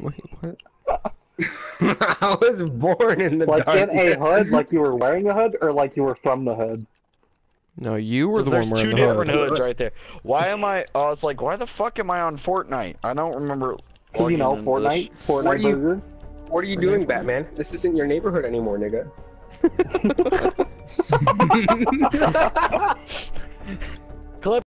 Wait, what? I was born in the Like darkness. in a hood, like you were wearing a hood, or like you were from the hood. No, you were the one wearing the hood. There's two different hoods right there. Why am I? I was like, why the fuck am I on Fortnite? I don't remember. You know Fortnite, this. Fortnite, What you- burger. What are you doing, Batman? This isn't your neighborhood anymore, nigga.